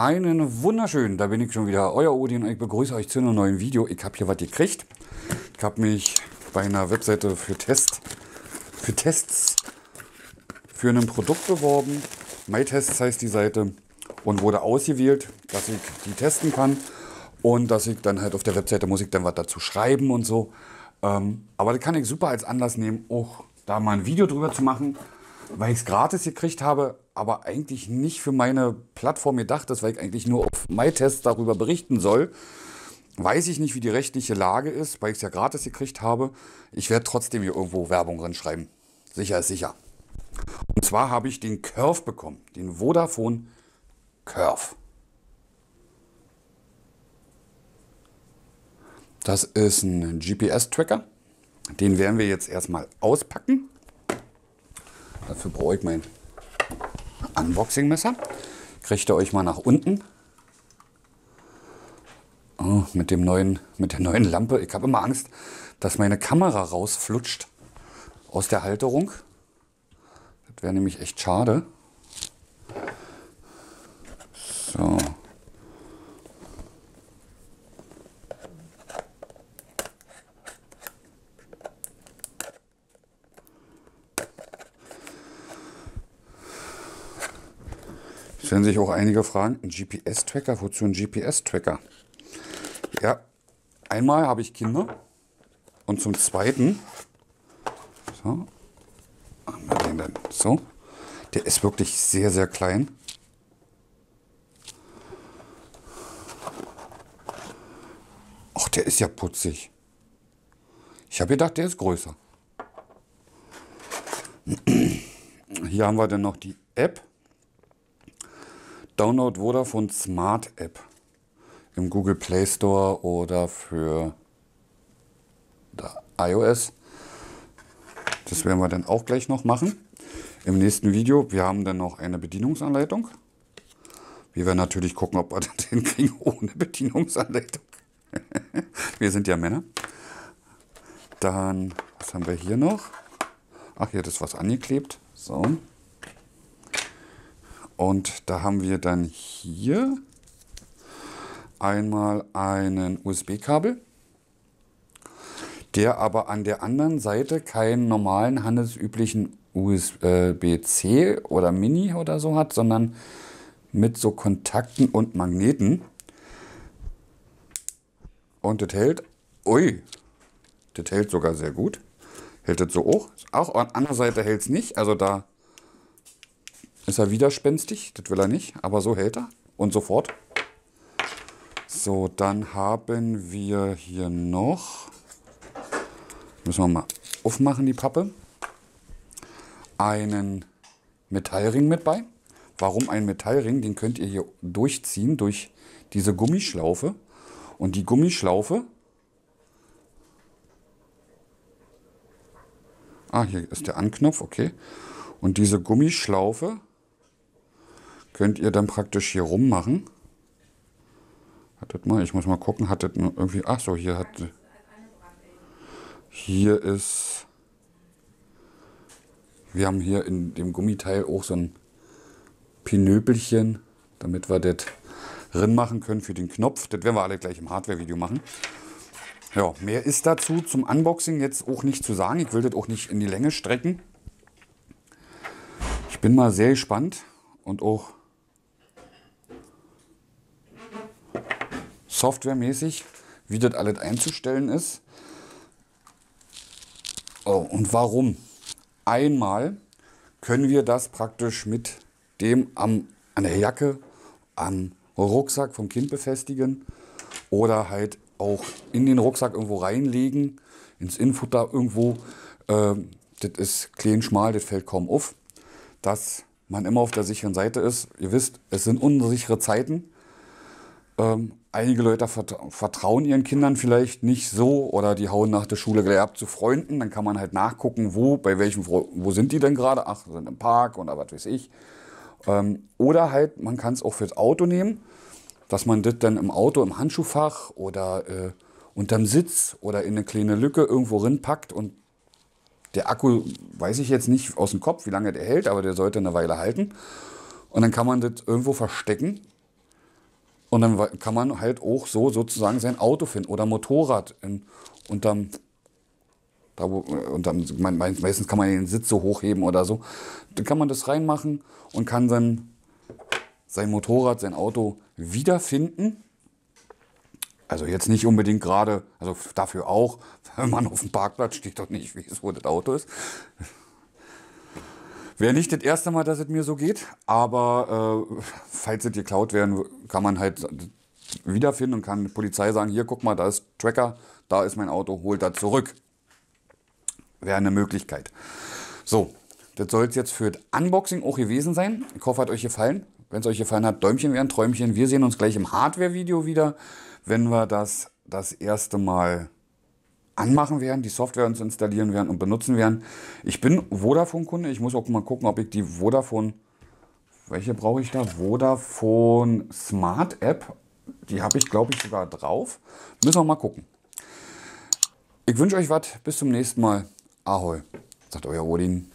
Einen wunderschönen, da bin ich schon wieder, euer Odin und ich begrüße euch zu einem neuen Video. Ich habe hier was gekriegt. Ich habe mich bei einer Webseite für Test, für Tests für ein Produkt beworben. MyTests heißt die Seite und wurde ausgewählt, dass ich die testen kann und dass ich dann halt auf der Webseite muss ich dann was dazu schreiben und so. Ähm, aber das kann ich super als Anlass nehmen, auch da mal ein Video drüber zu machen, weil ich es gratis gekriegt habe, aber eigentlich nicht für meine Plattform gedacht ist, weil ich eigentlich nur auf MyTest darüber berichten soll. Weiß ich nicht, wie die rechtliche Lage ist, weil ich es ja gratis gekriegt habe. Ich werde trotzdem hier irgendwo Werbung drin schreiben. Sicher ist sicher. Und zwar habe ich den Curve bekommen, den Vodafone Curve. Das ist ein GPS-Tracker. Den werden wir jetzt erstmal auspacken. Dafür brauche ich mein Unboxing-Messer. Kriegt ihr euch mal nach unten. Oh, mit, dem neuen, mit der neuen Lampe. Ich habe immer Angst, dass meine Kamera rausflutscht aus der Halterung. Das wäre nämlich echt schade. Stellen sich auch einige fragen, ein GPS-Tracker, wozu ein GPS-Tracker? Ja, einmal habe ich Kinder und zum Zweiten, so, so, der ist wirklich sehr, sehr klein. Ach, der ist ja putzig. Ich habe gedacht, der ist größer. Hier haben wir dann noch die App. Download Vodafone Smart App im Google Play Store oder für iOS. Das werden wir dann auch gleich noch machen im nächsten Video. Wir haben dann noch eine Bedienungsanleitung. Wir werden natürlich gucken, ob wir das hinkriegen ohne Bedienungsanleitung. wir sind ja Männer. Dann, was haben wir hier noch? Ach, hier ist was angeklebt. So. Und da haben wir dann hier einmal einen USB-Kabel, der aber an der anderen Seite keinen normalen handelsüblichen USB-C oder Mini oder so hat, sondern mit so Kontakten und Magneten. Und das hält, ui, das hält sogar sehr gut. Hält das so hoch. Auch an der anderen Seite hält es nicht, also da ist er widerspenstig, das will er nicht, aber so hält er und sofort. So, dann haben wir hier noch, müssen wir mal aufmachen, die Pappe, einen Metallring mit bei. Warum ein Metallring? Den könnt ihr hier durchziehen durch diese Gummischlaufe. Und die Gummischlaufe, ah, hier ist der Anknopf, okay. Und diese Gummischlaufe könnt ihr dann praktisch hier rummachen. Hattet mal, ich muss mal gucken, hattet irgendwie, ach so, hier hat, hier ist, wir haben hier in dem Gummiteil auch so ein Pinöpelchen, damit wir das drin machen können für den Knopf. Das werden wir alle gleich im Hardware-Video machen. Ja, mehr ist dazu zum Unboxing jetzt auch nicht zu sagen. Ich will das auch nicht in die Länge strecken. Ich bin mal sehr gespannt und auch softwaremäßig, wie das alles einzustellen ist. Oh, und warum? Einmal können wir das praktisch mit dem am, an der Jacke, am Rucksack vom Kind befestigen oder halt auch in den Rucksack irgendwo reinlegen, ins Infutter irgendwo. Ähm, das ist klein schmal, das fällt kaum auf, dass man immer auf der sicheren Seite ist. Ihr wisst, es sind unsichere Zeiten. Ähm, einige Leute vertrauen ihren Kindern vielleicht nicht so oder die hauen nach der Schule gleich ab zu Freunden. Dann kann man halt nachgucken, wo, bei welchem, wo sind die denn gerade? Ach, sind im Park oder was weiß ich. Ähm, oder halt, man kann es auch fürs Auto nehmen, dass man das dann im Auto, im Handschuhfach oder äh, unterm Sitz oder in eine kleine Lücke irgendwo packt und der Akku, weiß ich jetzt nicht aus dem Kopf, wie lange der hält, aber der sollte eine Weile halten. Und dann kann man das irgendwo verstecken Und dann kann man halt auch so sozusagen sein Auto finden oder Motorrad in, unterm, da wo, äh, unterm, meistens kann man den Sitz so hochheben oder so. Dann kann man das reinmachen und kann dann sein Motorrad, sein Auto wiederfinden. Also jetzt nicht unbedingt gerade, also dafür auch, wenn man auf dem Parkplatz steht doch nicht, es wo das Auto ist. Wäre nicht das erste Mal, dass es mir so geht, aber äh, falls es geklaut werden, kann man halt wiederfinden und kann die Polizei sagen, hier guck mal, da ist Tracker, da ist mein Auto, holt das zurück. Wäre eine Möglichkeit. So, das soll es jetzt für das Unboxing auch gewesen sein. Ich hoffe, hat euch gefallen. Wenn es euch gefallen hat, Däumchen wären Träumchen. Wir sehen uns gleich im Hardware-Video wieder, wenn wir das das erste Mal anmachen werden, die Software uns installieren werden und benutzen werden. Ich bin Vodafone-Kunde. Ich muss auch mal gucken, ob ich die Vodafone, welche brauche ich da? Vodafone Smart App, die habe ich glaube ich sogar drauf. Müssen wir mal gucken. Ich wünsche euch was. Bis zum nächsten Mal. Ahoi, sagt euer Odin.